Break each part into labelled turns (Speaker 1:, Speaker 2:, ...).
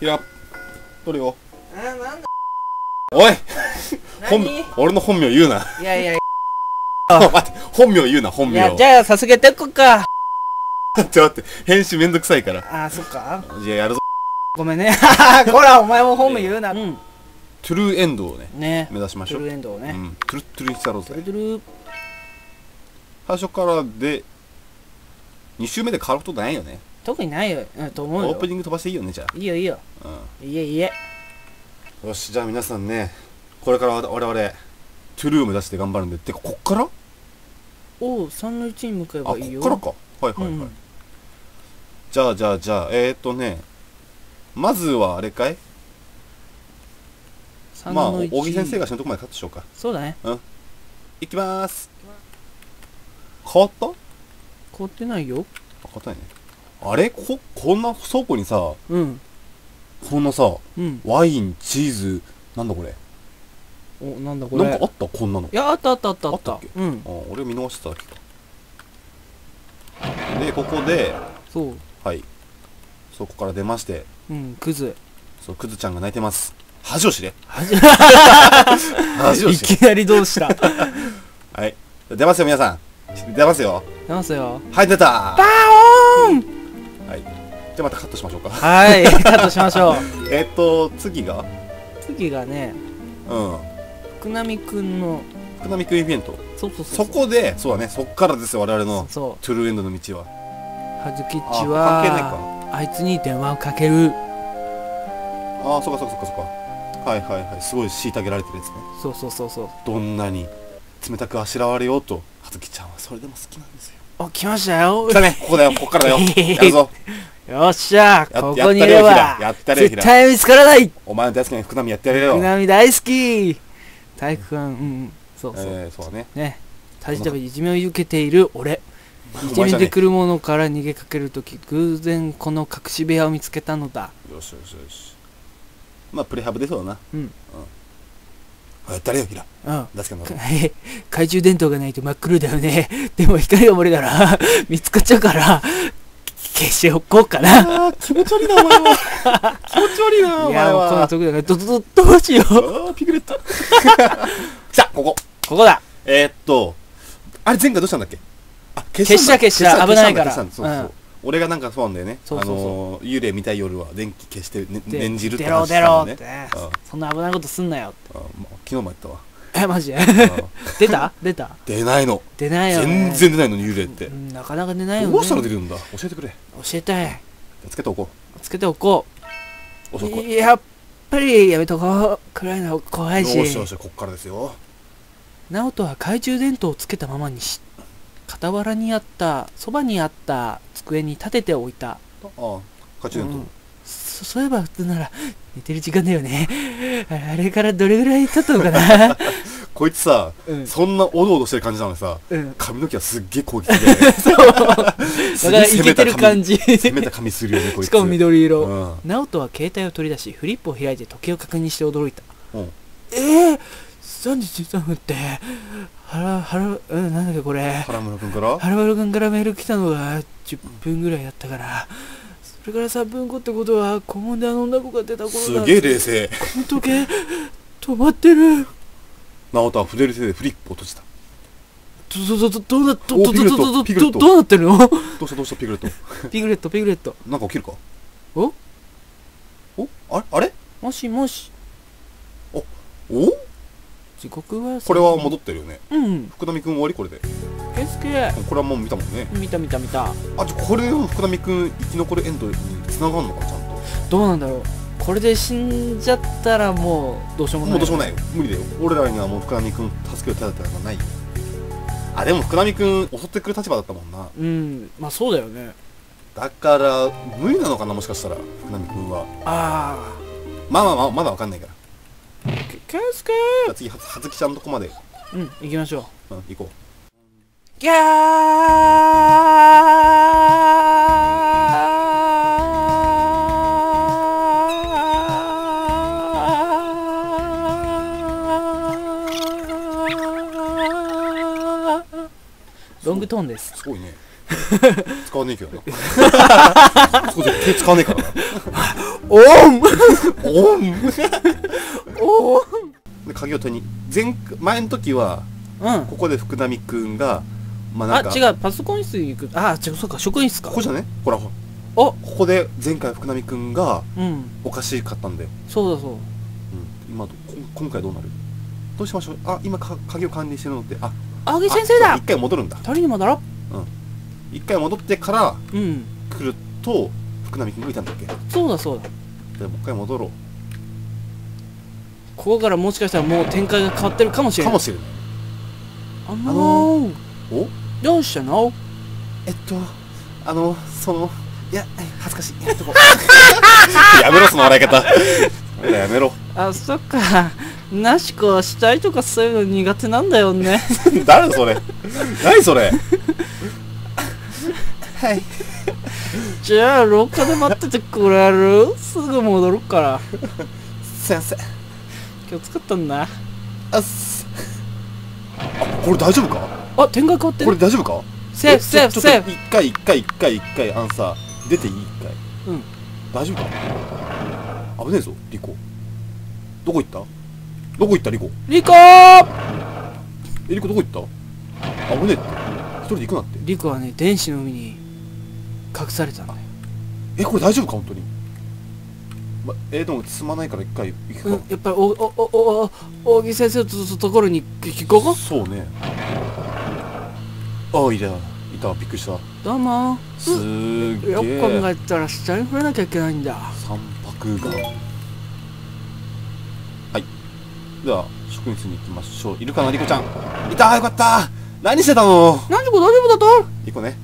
Speaker 1: ひらどれよ。
Speaker 2: あなんだ？
Speaker 1: おい。本
Speaker 2: 何
Speaker 1: 俺の本名言うな。
Speaker 2: いやいや。い
Speaker 1: 待って本名言うな本名
Speaker 2: やじゃあさすがてっこか。
Speaker 1: ちょっと待って編集めんどくさいから。
Speaker 2: あーそっか。
Speaker 1: じゃあやるぞ。
Speaker 2: ごめんね。こらお前も本名言うな。うん。
Speaker 1: トゥルーエンドをね
Speaker 2: ね。
Speaker 1: 目指しまし
Speaker 2: ト
Speaker 1: ょう。
Speaker 2: ゥルーエンドをね。
Speaker 1: うん、トゥルットゥルにしてやろうぜ。
Speaker 2: トゥルトゥル
Speaker 1: 最初からで2周目で変わることないよね
Speaker 2: 特にないようんと思うよ。
Speaker 1: オープニング飛ばしていいよねじゃ
Speaker 2: いいよいいよ。
Speaker 1: あ、
Speaker 2: いいえいいえ。
Speaker 1: うん、よしじゃあ皆さんねこれから我々トゥルーを目指して頑張るんでてかこっから？
Speaker 2: おう3の1に向かえ
Speaker 1: あこ
Speaker 2: ばいいよ。
Speaker 1: っからか。はいはいはい、
Speaker 2: うん。
Speaker 1: じゃあじゃあじゃあえー、っとねまずはあれかい
Speaker 2: ？3
Speaker 1: まあ
Speaker 2: の1
Speaker 1: 小木先生が死ぬとこまでカットしようか。
Speaker 2: そうだね。
Speaker 1: いきまーす。変わった？変
Speaker 2: 凍ってないよ。
Speaker 1: わったねあれ？ここんな倉庫にさ
Speaker 2: うん。
Speaker 1: そんなさ
Speaker 2: うん。
Speaker 1: ワインチーズなんだこれ？
Speaker 2: おなんだこれ？
Speaker 1: なんかあった？こんなの。
Speaker 2: いやあったあったあった。あった
Speaker 1: あったっけ？
Speaker 2: うん。
Speaker 1: あ俺見逃してただけか。でここで
Speaker 2: そう。
Speaker 1: はい。そこから出まして。
Speaker 2: うんクズ。
Speaker 1: そうクズちゃんが泣いてます。恥を知れ。恥を知れ。
Speaker 2: きなりどうした？
Speaker 1: はい。出ますよ皆さん。出ますよ。
Speaker 2: 出ますよ。
Speaker 1: はい出た。
Speaker 2: バーオン
Speaker 1: ゃあまたカットしましょうか。
Speaker 2: はいカットしましょう。
Speaker 1: えっと次が？
Speaker 2: 次がね
Speaker 1: うん。
Speaker 2: 福波くんの
Speaker 1: 福波くんイベント。
Speaker 2: そうそうそ
Speaker 1: そう。こでそうだねそっからですよ我々の
Speaker 2: そ
Speaker 1: トゥルーエンドの道は。
Speaker 2: うはずきっち
Speaker 1: あ関係ない
Speaker 2: は
Speaker 1: か。
Speaker 2: あいつに電話をかける。
Speaker 1: ああそっかそっかそっかそっか。はいはいはい。すごい虐げられてるやつね。
Speaker 2: そうそうそうそう。
Speaker 1: どんなに冷たくあしらわれようと葉月ちゃんはそれでも好きなんですよ。
Speaker 2: お来ましたよ。
Speaker 1: 来たねここだよここからだよ。やるぞ
Speaker 2: よっしゃ
Speaker 1: や
Speaker 2: ここにいれば絶対見つからない。
Speaker 1: お前の大好きな福波やってやれよ。
Speaker 2: 福波大好き。体育館うんうん。そうそう、
Speaker 1: えー、そうだね。
Speaker 2: ね。たじたびいじめを受けている俺。いじめてくるものから逃げかけるとき偶然この隠し部屋を見つけたのだ。
Speaker 1: よしよしよし。まあプレハブでそうだな。
Speaker 2: うん。
Speaker 1: やったれよひら
Speaker 2: うん。
Speaker 1: 大好きなの。
Speaker 2: え懐中電灯がないと真っ黒だよね。でも光が漏れたら見つかっちゃうから消しておこうかな。
Speaker 1: 気持ち悪いなお前は。気持ち悪いなお前
Speaker 2: いやもうこのだからどどどどうしよう。
Speaker 1: ピグレット。来たここ。
Speaker 2: ここだ。
Speaker 1: えー、っとあれ前回どうしたんだっけ？あ消
Speaker 2: 消した消した。危ないから。
Speaker 1: そうそう、
Speaker 2: うん。
Speaker 1: 俺がなんかそうなんだよね。
Speaker 2: そうそうそう。
Speaker 1: あのー幽霊見たい夜は電気消して、ね、
Speaker 2: で
Speaker 1: 念じるって
Speaker 2: 出ろ
Speaker 1: 話し
Speaker 2: 出ろっ
Speaker 1: たのね
Speaker 2: て。
Speaker 1: うん。
Speaker 2: そんな危ないことすんなよって。
Speaker 1: あまあ昨日も言ったわ
Speaker 2: えマジ？で
Speaker 1: うん
Speaker 2: 出た？出た？
Speaker 1: 出ないの。
Speaker 2: 出ないよね。
Speaker 1: 全然出ないのに幽霊って。
Speaker 2: うんなかなか出ないよね。
Speaker 1: どうしたら出るんだ？教えてくれ。
Speaker 2: 教えたい
Speaker 1: つけておこ
Speaker 2: つけておこ
Speaker 1: う。
Speaker 2: やっぱりやめとこう。暗いの怖いし。
Speaker 1: よしよしこっからですよ。
Speaker 2: 直人は懐中電灯をつけたままにし傍らにあったそばにあった机に立てておいた、
Speaker 1: ああ勝ち伝
Speaker 2: うんそそういえば普通なら寝てる時間だよね。ああれからどれぐらい経ったのかな？
Speaker 1: こいつさ
Speaker 2: うん。
Speaker 1: そんなおどおどしてる感じなのにさ
Speaker 2: うん。
Speaker 1: 髪の毛はすっげえ攻撃的で
Speaker 2: そう。だからイケてる感じ。
Speaker 1: 攻めた髪するよねこいつ。
Speaker 2: しかも緑色、
Speaker 1: うん。
Speaker 2: 直人は携帯を取り出しフリップを開いて時計を確認して驚いた。
Speaker 1: うん。
Speaker 2: えー、3時13分って原原うんなんだっけこれ。
Speaker 1: 原村君から？
Speaker 2: 原丸君からメール来たのが10分ぐらいだったからそれから3分後ってことは顧問であの女の子が出た頃だ
Speaker 1: す。げえ冷静。
Speaker 2: この時計止まってる。
Speaker 1: 直人は筆る手でフリップを閉じた。
Speaker 2: どどどどどうなどどどどどどどうなってるの
Speaker 1: どうしたどうしたピグレット
Speaker 2: ピグレットピグレット
Speaker 1: なんか起きるか
Speaker 2: お
Speaker 1: おあれあれ
Speaker 2: もしもし
Speaker 1: お
Speaker 2: 時刻は
Speaker 1: これは戻ってるよね
Speaker 2: うん
Speaker 1: 福波君終わりこれで
Speaker 2: ケスケ
Speaker 1: これはもう見たもんね。
Speaker 2: 見た見た見た。
Speaker 1: あじゃあこれを福波君生き残るエンドに繋がんのかちゃんと。
Speaker 2: どうなんだろう。これで死んじゃったらもうどうしようもない。
Speaker 1: もうどうしようもない。よ無理だよ。俺らにはもう福波君助ける手立てがない。よあでも福波君襲ってくる立場だったもんな。
Speaker 2: うん。まあそうだよね。
Speaker 1: だから無理なのかなもしかしたら。福波君は。
Speaker 2: あ
Speaker 1: まあまあまあまだわかんないから。
Speaker 2: あケスケ
Speaker 1: じゃあ次ははずきちゃんのとこまで、
Speaker 2: うん行きましょう。
Speaker 1: うん、行こ
Speaker 2: ギャーロングトーンです。
Speaker 1: うすごいね。使わねえけどな。そこ絶対使わねえからな
Speaker 2: おん。
Speaker 1: おん。
Speaker 2: おん。
Speaker 1: で鍵を手に。前前の時は
Speaker 2: うん。
Speaker 1: ここで福波くんがまあなんか
Speaker 2: あ違うパソコン室に行く。あ違うそうか職員室か。
Speaker 1: ここじゃね？ほらほら。
Speaker 2: お。
Speaker 1: ここで前回福波くんが
Speaker 2: うん。
Speaker 1: おかしかったんだよ、
Speaker 2: そうだそう。
Speaker 1: うん、今どこ今回どうなる？どうしましょう？あ今か鍵を管理してるのってあ。
Speaker 2: 青木先生だ。
Speaker 1: あ一回戻るんだ。
Speaker 2: 取りに戻ろ
Speaker 1: 一回戻ってから
Speaker 2: ううん。
Speaker 1: 来ると福波くんがいたんだっけ？
Speaker 2: そうだそうだ。
Speaker 1: でもう一回戻ろ
Speaker 2: ここからもしかしたらもう展開が変わってるかもしれない。
Speaker 1: うかもしれない。
Speaker 2: あのー、
Speaker 1: お？
Speaker 2: どうしたの？
Speaker 1: えっとあのそのいや恥ずかしい。やめとこう。やめろその笑い方。やめろ。
Speaker 2: あそっか。なしこは死体とかそういうの苦手なんだよね。
Speaker 1: 誰それ？何それ？はい。
Speaker 2: じゃあ廊下で待っててくれる？すぐ戻るから。
Speaker 1: 先生
Speaker 2: 今日使ったんだ。
Speaker 1: あっす。あこれ大丈夫か？
Speaker 2: あ展開変わって
Speaker 1: これ
Speaker 2: る
Speaker 1: 大丈夫か？
Speaker 2: セーフセーフセーフ。
Speaker 1: 一回一回一回一回あのさ出ていい一回。
Speaker 2: うん。
Speaker 1: 大丈夫か危ねえぞリコ。どこ行った？どこ行ったリコ？
Speaker 2: リコ
Speaker 1: えリコどこ行った？危ねえって。一人で行くなって。
Speaker 2: リコはね電子の海に隠されたんだよ。
Speaker 1: えこれ大丈夫か？本当に。ま、えでも進まないから一回行くか、
Speaker 2: うんやっぱりおおおおお大木先生のとところに聞こうか
Speaker 1: そうねああいたいたびっくりした。
Speaker 2: どうも。
Speaker 1: すーげえ
Speaker 2: よく考えたら下に触れなきゃいけないんだ。
Speaker 1: 三白眼。はい。では職員室に行きましょう。いるかなリコちゃん。いたよかった。何してたの？
Speaker 2: 何でも大丈夫だと？
Speaker 1: リコね。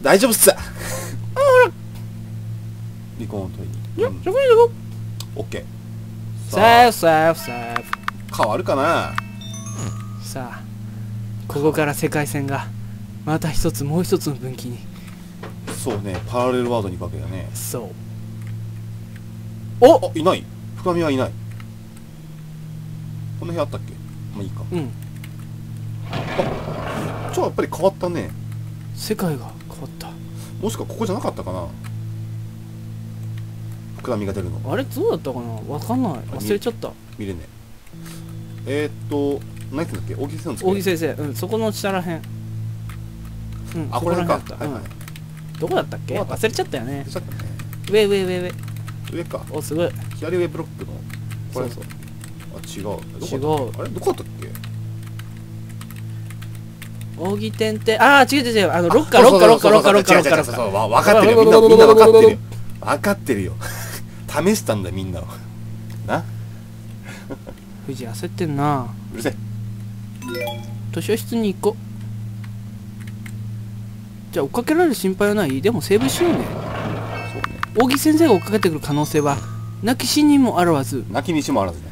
Speaker 1: 大丈夫っす。リコ本当に。
Speaker 2: いや
Speaker 1: うん。
Speaker 2: 職員そこ
Speaker 1: オッケー。
Speaker 2: セ
Speaker 1: さあ。
Speaker 2: ーフセーフセーフ
Speaker 1: 変わるかな？
Speaker 2: さあここから世界線がまた一つもう一つの分岐に。
Speaker 1: そうねパラレルワードに行くわけだね。
Speaker 2: そう。
Speaker 1: お！いない。深みはいない。この部屋あったっけ？まあいいか。
Speaker 2: うん。
Speaker 1: ちょやっぱり変わったね。
Speaker 2: 世界が変わった。
Speaker 1: もしくはここじゃなかったかな。膨らみが出るの。
Speaker 2: あれ？どうだったかな？わかんない。忘れちゃった。
Speaker 1: 見れねえ。えー、っと何て言うんだっけ？大木先生の
Speaker 2: 大木先生。うんそこの下らへんうん。
Speaker 1: あこれか。
Speaker 2: だった。
Speaker 1: はいはい。
Speaker 2: うんどこだったっけ？忘れちゃったよね。上上上上。
Speaker 1: 上か。
Speaker 2: おすごい。
Speaker 1: 左上ブロックの。これ
Speaker 2: そう。そう
Speaker 1: あ違う。
Speaker 2: 違う。
Speaker 1: あれ？どこだったっけ？
Speaker 2: 扇点ってああ違う違う違う。あのロッカーロッカーロッカーロッカーロッカーロッカー
Speaker 1: 分かってるよ。みんなみんな分かってるよ。分かってるよ。試したんだよみんなをな？
Speaker 2: 藤井焦ってんな。
Speaker 1: うるせえ。
Speaker 2: 図書室に行こうじゃあ追っかけられる心配はない？でもセーブしようね。
Speaker 1: そうね。
Speaker 2: 扇先生が追っかけてくる可能性は？なき死人もあらわず。
Speaker 1: 泣きにしもあらずね。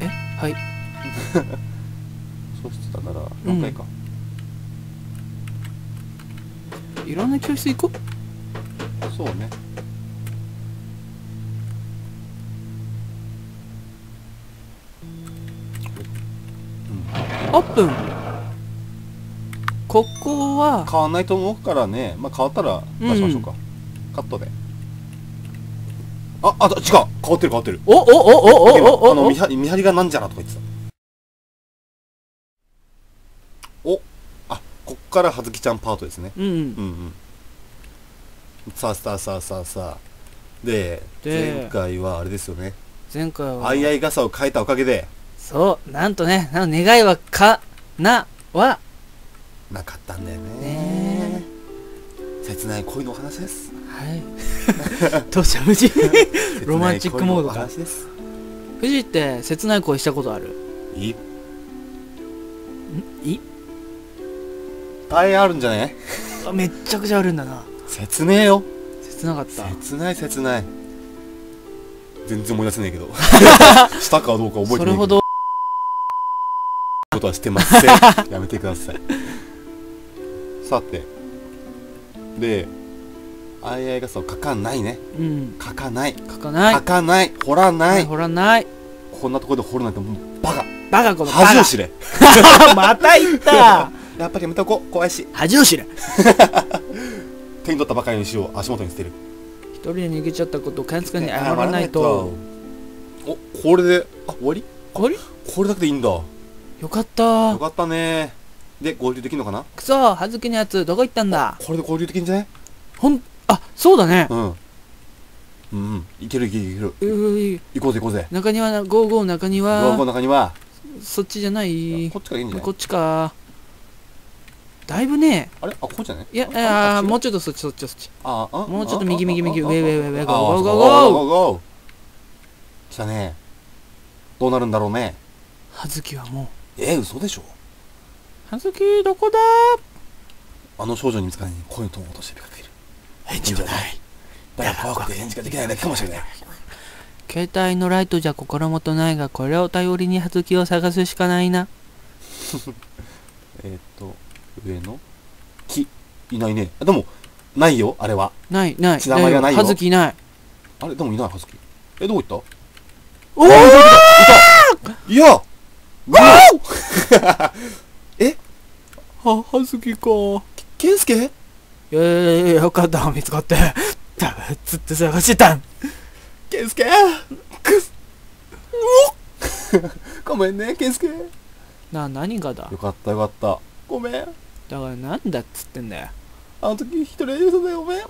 Speaker 2: え？はい。
Speaker 1: そうしてたから何回か、
Speaker 2: いろんな教室行こ
Speaker 1: そうね。
Speaker 2: うオープンここは
Speaker 1: 変わんないと思うからね。まあ変わったら出しましょうか、カットで。ああ違う。変わってる変わってる。
Speaker 2: おおおおお
Speaker 1: 今
Speaker 2: おおお
Speaker 1: あの見張り見張りがなんじゃらとか言ってたおあこっから葉月ちゃんパートですね
Speaker 2: うん
Speaker 1: うんうんさあさあさあさあさあで
Speaker 2: で
Speaker 1: 前回はあれですよね
Speaker 2: 前回は
Speaker 1: あいあい傘を変えたおかげで
Speaker 2: そうなんとね願いはかなは
Speaker 1: なかったんだよね。
Speaker 2: ね
Speaker 1: 切ない恋のお話です。
Speaker 2: はい。どうした無事ロマンチックモードか
Speaker 1: 切ない恋のお話です
Speaker 2: 藤井って切ない恋したことある？
Speaker 1: いっ
Speaker 2: い？
Speaker 1: ぱいあるんじゃね？
Speaker 2: あめっちゃくちゃあるんだな。
Speaker 1: 切ねえよ。
Speaker 2: 切なかった。
Speaker 1: 切ない切ない。全然思い出せないけど。したかどうか覚えてないけ
Speaker 2: それほど。
Speaker 1: ことはしてません。やめてくださいさて。であいあい傘を書かないね。
Speaker 2: うん。
Speaker 1: 書かない。
Speaker 2: 書かない。
Speaker 1: 書かない。掘らない。
Speaker 2: ほらない。
Speaker 1: こんなところで掘るなんてもうバカ。
Speaker 2: バカこのバカ。
Speaker 1: 恥を知れ。
Speaker 2: また言った。
Speaker 1: やっぱりやめとこう。怖いし
Speaker 2: 恥を知れ。
Speaker 1: 手に取ったばかりにしよう。足元に捨てる。
Speaker 2: 一人で逃げちゃったことを勘塚に謝らないと。
Speaker 1: おこれで？あ終わり？
Speaker 2: あれ
Speaker 1: これだけでいいんだ。よ
Speaker 2: よかった。
Speaker 1: かったねで合流できるのかな？
Speaker 2: くそ葉月のやつどこ行ったんだ？
Speaker 1: これで合流できんじゃない
Speaker 2: ほんあそうだね。
Speaker 1: うん。うんうん。いけるいけるいける。行こうぜ行こうぜ。
Speaker 2: 中庭なゴーゴー中
Speaker 1: ゴーゴー
Speaker 2: 庭
Speaker 1: の中には
Speaker 2: そっちじゃない。
Speaker 1: こっちからいいんじゃない？
Speaker 2: こっちか。だいぶね。
Speaker 1: あれ？あこうじゃない？
Speaker 2: いやい
Speaker 1: あ
Speaker 2: や
Speaker 1: あ
Speaker 2: もうちょっとそっちそっちそっち。
Speaker 1: ああ
Speaker 2: もうちょっと右右右上上上上
Speaker 1: あ
Speaker 2: ゴーゴーゴー
Speaker 1: あゴー
Speaker 2: ゴー
Speaker 1: 来たね。どうなるんだろうね。
Speaker 2: 葉月はもう。
Speaker 1: え嘘でしょ
Speaker 2: 葉月どこだ？
Speaker 1: あの少女に見つからずに声のトーンを落としてかける。
Speaker 2: 返事はない。
Speaker 1: だから怖くて返事ができないだけかもしれない。
Speaker 2: 携帯のライトじゃ心もとないがこれを頼りに葉月を探すしかないな。
Speaker 1: えーっと上の？木。いないね。あでもないよあれは。
Speaker 2: ないない
Speaker 1: 血玉がないよ。
Speaker 2: 葉月いない。
Speaker 1: あれでもいないはずき。えどこ行った？
Speaker 2: おお
Speaker 1: いや
Speaker 2: は葉月か
Speaker 1: ケンスケ
Speaker 2: いやいやいやよかった。見つかって。たずっと探してたん。
Speaker 1: ケンスケくすごめんねケンスケよ
Speaker 2: な何がだ？
Speaker 1: かったよかった。ごめん。
Speaker 2: だからなんだっつってんだよ。
Speaker 1: あの時一人で嘘だよごめん。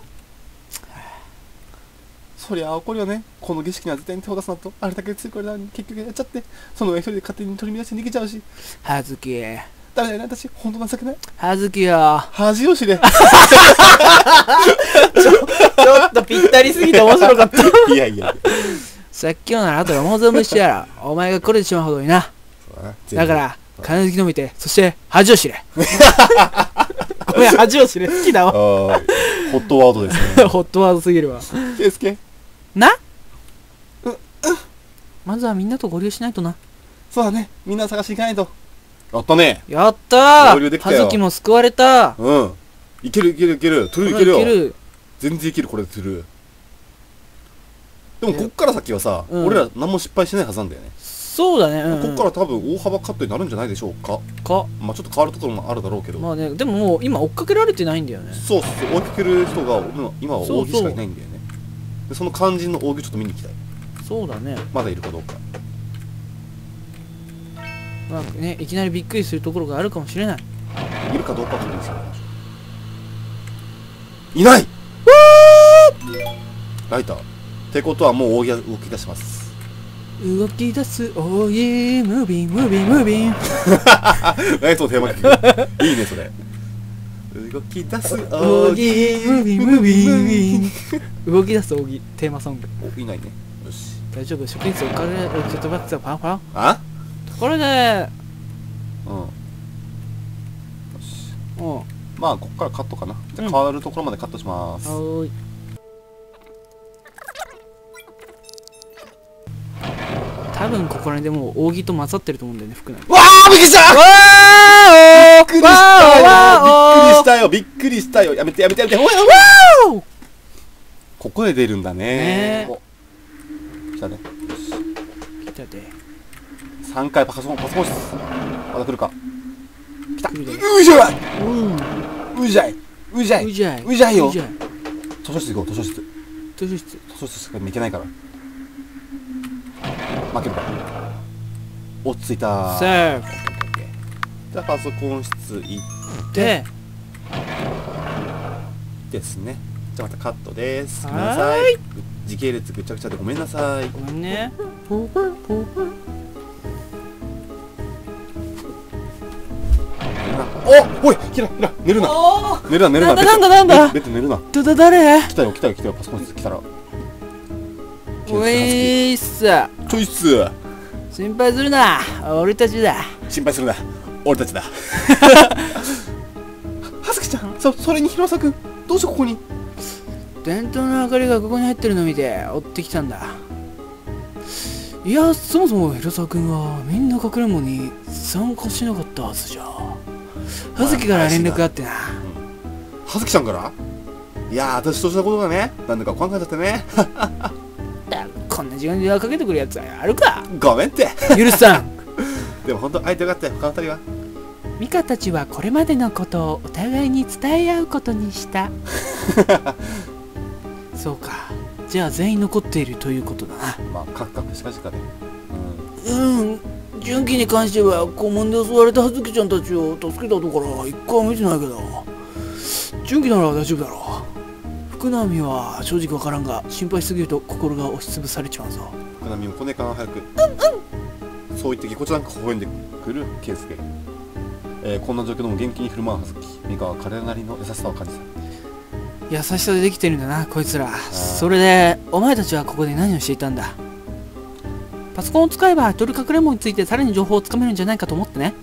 Speaker 1: そりゃ怒るよね。この儀式には絶対に手を出すなと。あれだけ強いこれなのに結局やっちゃってその上一人で勝手に取り乱して逃げちゃうし。
Speaker 2: 葉月
Speaker 1: ダメだよね私ほんと情けない？
Speaker 2: 葉月よ。
Speaker 1: 恥を知れ。
Speaker 2: ちょっとぴったりすぎて面白かった。
Speaker 1: いやいや。
Speaker 2: さっきのならあとで思う存分してやろうお前がこれてしまうほどにな。だから金好き飲みてそして恥を知れ。ごめん恥を知れ。好きだわ。
Speaker 1: あーホットワードですね。
Speaker 2: ホットワードすぎるわ。
Speaker 1: ケンスケ？
Speaker 2: な？まずはみんなと合流しないとな。
Speaker 1: そうだね。みんな探しに行かないとやったね。
Speaker 2: やったー。葉月も救われた。
Speaker 1: うん。いけるいけるいける。トゥルーいけるよ。
Speaker 2: いける。
Speaker 1: 全然いけるこれでトゥルーでもこっから先はさ、
Speaker 2: うん。
Speaker 1: 俺ら何も失敗しないはずなんだよね、
Speaker 2: そうだね。うん、うん、
Speaker 1: こっから多分大幅カットになるんじゃないでしょうか。
Speaker 2: か。
Speaker 1: まあちょっと変わるところもあるだろうけど、
Speaker 2: まあねでももう今追っかけられてないんだよね。
Speaker 1: そうそうそう。追いかける人が今今は扇しかいないんだよね。でその肝心の扇をちょっと見に行きたい。
Speaker 2: そうだね。
Speaker 1: まだいるかどうか
Speaker 2: まあねいきなりびっくりするところがあるかもしれない。
Speaker 1: いるかどうかは確認するい。ない。ライター。ってことはもう動き出します。
Speaker 2: 動き出す。おいムービンムービンムービン。
Speaker 1: ライトのテーマ曲。いいねそれ。動き出す
Speaker 2: おぎムービンムービンムービン。動き出す扇テーマソング。
Speaker 1: おいないね。よし。
Speaker 2: 大丈夫？職員室お金をちょっとバックさパンパン
Speaker 1: あ？
Speaker 2: ところで
Speaker 1: うん。よし
Speaker 2: うん。は
Speaker 1: まあここからカットかな。じゃ変わるところまでカットします、
Speaker 2: ーい。多分ここら辺でもう扇と混ざってると思うんだよね服内
Speaker 1: わあびっくりした！
Speaker 2: わー
Speaker 1: びっくりしたよ。びっくりしたよ。びっくりしたよ。やめてやめてやめて。おいおい
Speaker 2: お
Speaker 1: ここで出るんだね。
Speaker 2: ね
Speaker 1: お。来たね3回パソコンパソコン室。まだ来るか。来た。うじゃい。
Speaker 2: う
Speaker 1: じゃい。うじゃい。う
Speaker 2: じゃい。う
Speaker 1: じゃいよ。図書室行こう図書室。
Speaker 2: 図書室。
Speaker 1: 図書室しか行けないから。負けるか。落ち着いた。
Speaker 2: セーフ
Speaker 1: じゃあパソコン室行っ
Speaker 2: で。
Speaker 1: ですね。じゃあまたカットです。ごめんなさい。時系列ぐちゃぐちゃでごめんなさい。
Speaker 2: ごめんね
Speaker 1: おおいキラキラ寝るな。寝るな寝るな。
Speaker 2: なんだなんだなんだ。
Speaker 1: ベッド寝るな。
Speaker 2: だだ誰？
Speaker 1: 来たよ来たよ来たよ。パソコン室来たら。
Speaker 2: おいっす
Speaker 1: チョイス。
Speaker 2: 心配するな。俺たちだ。
Speaker 1: 心配するな。俺たちだ。はずきちゃんそそれに広沢君どうしてここに？
Speaker 2: 伝統の明かりがここに入ってるのを見て追ってきたんだ。いやそもそも広沢君はみんな隠れんぼに参加しなかったはずじゃ葉月から連絡があってな。
Speaker 1: はずきちゃんから？いやー私としたことがねなんだか考えちゃってね。
Speaker 2: だこんな時間に電話かけてくるやつはあるか。
Speaker 1: ごめんって。
Speaker 2: 許さん。
Speaker 1: でも本当会えてよかったよ他の二人は。
Speaker 2: ミカたちはこれまでのことをお互いに伝え合うことにした。そうか。じゃあ全員残っているということだな。
Speaker 1: まあカクカクしかしかで
Speaker 2: うん純喜に関しては顧問で襲われた葉月ちゃんたちを助けたところ一回も見てないけど純喜なら大丈夫だろう。福波は正直わからんが心配しすぎると心が押しつぶされちまうぞ。
Speaker 1: 福波も来ねえかな早くそう言ってぎこちらんか微笑んでくる圭介。えーこんな状況でも元気に振る舞う葉月美香は彼なりの優しさを感じた。
Speaker 2: 優しさでできてるんだなこいつら。それでお前たちはここで何をしていたんだ？パソコンを使えば一人隠れんぼについてさらに情報をつかめるんじゃないかと思ってね。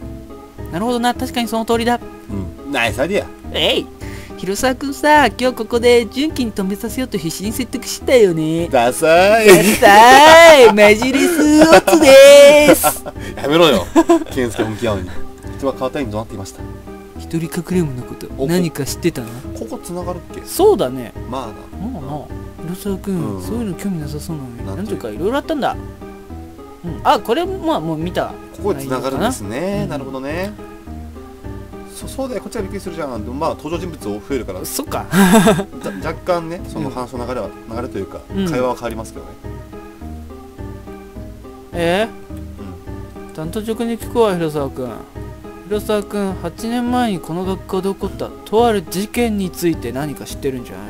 Speaker 2: なるほどな。確かにその通りだ。
Speaker 1: うん。ナイスアイディア。
Speaker 2: えい。広沢君さ今日ここで純喜に止めさせようと必死に説得したよね。
Speaker 1: ダサい。
Speaker 2: やったーい。マジレスオツでーす。
Speaker 1: やめろよ。健介も向き合うのに。人は変わったように怒鳴っていました。
Speaker 2: 一人隠れんぼのこと。
Speaker 1: お
Speaker 2: 何か知ってたの？
Speaker 1: ここ繋がるっけ？
Speaker 2: そうだね。
Speaker 1: まあな。
Speaker 2: まあな。広沢君、
Speaker 1: うん。
Speaker 2: そういうの興味なさそうなのに。
Speaker 1: なんという
Speaker 2: なんというかいろいろあったんだうん。あこれまあもう見た
Speaker 1: ここで繋がるんですね、
Speaker 2: うん。
Speaker 1: なるほどね。そそうだよこっちはびっくりするじゃん。でもまあ登場人物増えるから。
Speaker 2: そっか。
Speaker 1: ざ若干ねその話の流れは、流れというか、
Speaker 2: うん。
Speaker 1: 会話は変わりますけどね。
Speaker 2: えー、担当直に聞くわ広沢君広沢君8年前にこの学校で起こったとある事件について何か知ってるんじゃない？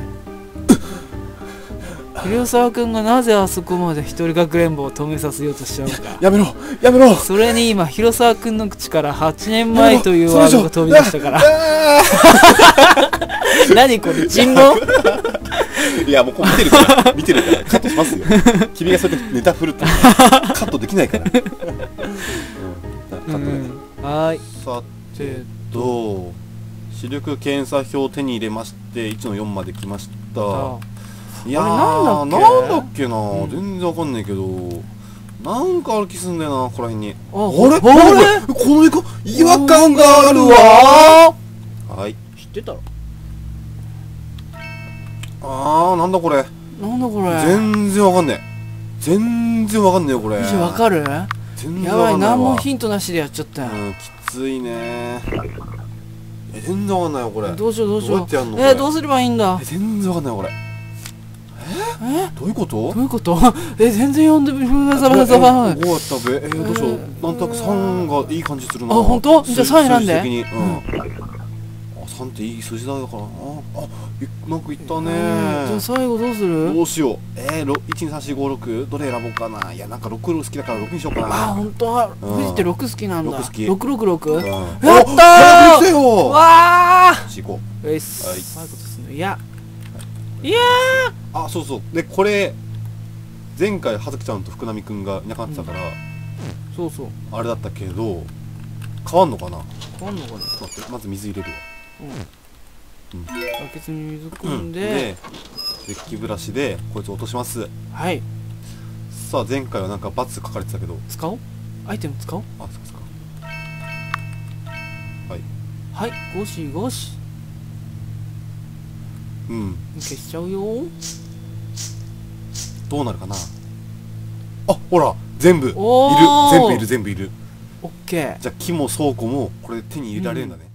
Speaker 2: 広沢君がなぜあそこまで一人かくれんぼを止めさせようとしちゃうのか。
Speaker 1: やめろやめろ。
Speaker 2: それに今広沢君の口から8年前というワードが飛び出したから。
Speaker 1: あ
Speaker 2: 何これ尋問
Speaker 1: ーいやもうこう見てるから。見てるから。カットしますよ。君がそうやってネタ振るってカットできないから、うん、カット
Speaker 2: はーい。
Speaker 1: さてと視力検査表を手に入れまして1の4まで来ました？いや
Speaker 2: なんだっけ？
Speaker 1: なんだっけな、
Speaker 2: ん。
Speaker 1: 全然わかんないけど。なんかある気すんだよなここら辺に。
Speaker 2: あ
Speaker 1: あれ？
Speaker 2: あれ？
Speaker 1: この床違和感があるわはい。
Speaker 2: 知ってた
Speaker 1: あーなんだこれ？
Speaker 2: なんだこれ？
Speaker 1: 全然わかんねえ。全然わかんねえよこれ。
Speaker 2: わかる？
Speaker 1: 全然
Speaker 2: やばい
Speaker 1: わかんないわ。
Speaker 2: 何もヒントなしでやっちゃったよ。
Speaker 1: うんきついね。え全然わかんないよこれ。
Speaker 2: どうしようどうし
Speaker 1: どう。
Speaker 2: よう
Speaker 1: やってやんのこれ？
Speaker 2: えー、どうすればいいんだ？
Speaker 1: え全然わかんないよこれ
Speaker 2: え？
Speaker 1: どういうこと？
Speaker 2: どういうこと？え全然読んでみるさばさば
Speaker 1: えどうやったべ。えーどうしよう。なんとなく3がいい感じするな。
Speaker 2: あ本当？じゃあ三選んで。
Speaker 1: 的に。うん。あ3っていい数字だからな。あいうまくいったね。
Speaker 2: じゃあ最後どうする？
Speaker 1: どうしよう。えー、12345どれ選ぼうかな。いやなんか6好きだから6にしようか
Speaker 2: あ
Speaker 1: な
Speaker 2: 本当？は
Speaker 1: うん。
Speaker 2: 富士って6好きなんだ。
Speaker 1: 6好き。
Speaker 2: 666
Speaker 1: うん。
Speaker 2: やったー！わあ
Speaker 1: 行こう。
Speaker 2: よい。っす
Speaker 1: はい
Speaker 2: いやいや
Speaker 1: あそうそう。でこれ前回葉月ちゃんと福波くんがいなくなってたから、
Speaker 2: ーそうそう。
Speaker 1: あれだったけど変わんのかな？
Speaker 2: 変わんのかな？
Speaker 1: 待ってまず水入れるわ。
Speaker 2: うん。
Speaker 1: うん。
Speaker 2: バケツに水汲んで。
Speaker 1: でデッキブラシでこいつ落とします。
Speaker 2: はい。
Speaker 1: さあ前回はなんか×書かれてたけど。
Speaker 2: 使おう？アイテム使おう？
Speaker 1: あそうですか。はい。
Speaker 2: はい。ゴシゴシ
Speaker 1: うん。
Speaker 2: 消しちゃうよ。
Speaker 1: どうなるかな？あほら全部。いる。全部いる全部いる。
Speaker 2: オッケー。
Speaker 1: じゃあ木も倉庫もこれで手に入れられるんだね、